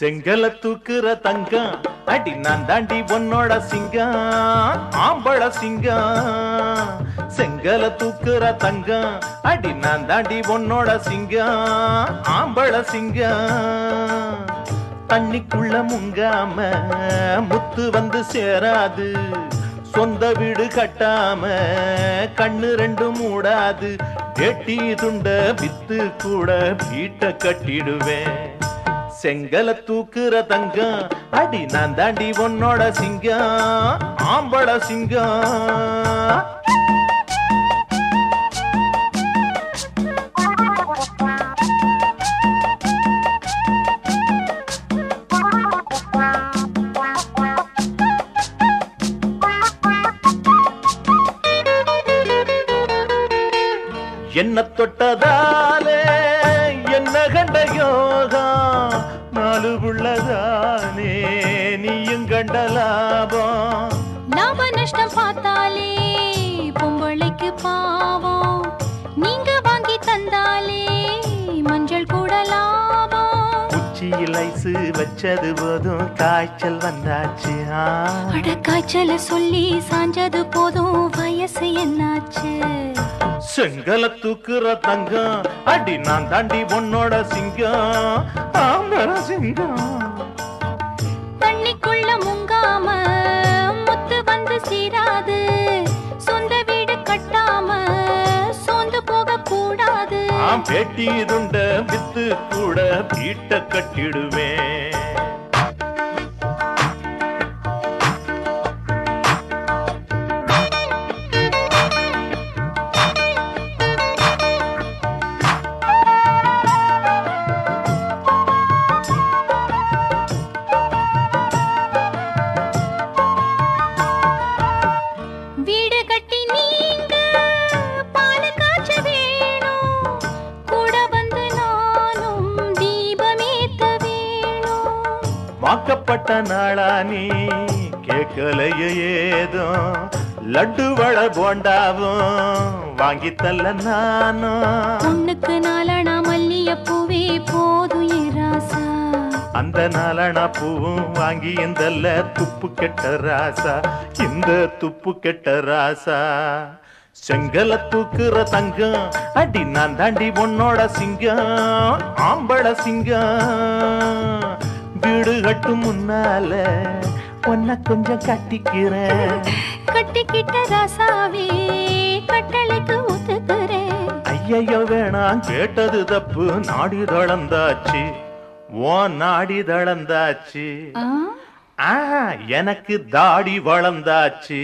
செங்கல தூக்குற தங்கம் அடி நான் தாண்டி உன்னோட சிங்கம் ஆம்பள சிங்கம். செங்கல தூக்குற தங்கம் அடி நான் தாண்டி உன்னோட சிங்கம் ஆம்பள சிங்கம். தண்ணிக்குள்ள முங்காம முத்து வந்து சேராது சொந்த வீடு கட்டாம கண்ணு ரெண்டு மூடாது. கெட்டி துண்ட வித்து கூட வீட்டை கட்டிடுவேன். செங்கல தூக்குற தங்கம். அடி நான் தாண்டி உன்னோட சிங்கம். ஆம்பள சிங்கம். என்ன தொட்டதாலே என்ன கண்ட யோகா நாலு நீயும் கண்ட லாபம் லாப நஷ்டம் பார்த்தாலே பொம்பளைக்கு பா லாபம் உச்சியில் ஐசு வச்சது போதும். காய்ச்சல் வந்தாச்சு. அட காய்ச்சல சொல்லி சாஞ்சது போதும். வயசு என்னாச்சு? செங்கல தூக்குற தங்கம் அடி நான் தாண்டி உன்னோட சிங்கம் ஆம்பள சிங்கம். தண்ணிக்குள்ள முங்காம முத்து வந்து சீராது. சொந்த வீடு கட்டாம நான் ஆம் பேட்டி துண்ட வித்து கூட வீட்டை கட்டிடுவேன். வாக்கப்பட்ட நாளா நீ? கேட்கலையே ஏதோ லட்டு வள போண்டாவும் வாங்கி தள்ள நானும் பொண்ணுக்கு நாளனா மல்லிய பூவே போதும் ராசா. அந்த நாளனா பூவும் வாங்கி இந்தல்ல துப்பு கெட்ட ராசா? இந்த துப்பு கெட்ட ராசா? செங்கல தூக்குற தங்கம் அடி நான் தாண்டி உன்னோட சிங்கம் ஆம்பள சிங்கம். வீடு கட்டும் முன்னால உன்னை கொஞ்சம் கட்டிக்கிறேன். கட்டிக்கிட்ட ராசாவே கட்டளைக்கு ஒத்துக்கிறேன். ஐயையோ வேணாம் கேட்டது தப்பு நாடி தளர்ந்தாச்சு. ஓ நாடி ஆ எனக்கு தாடி வளர்ந்தாச்சு.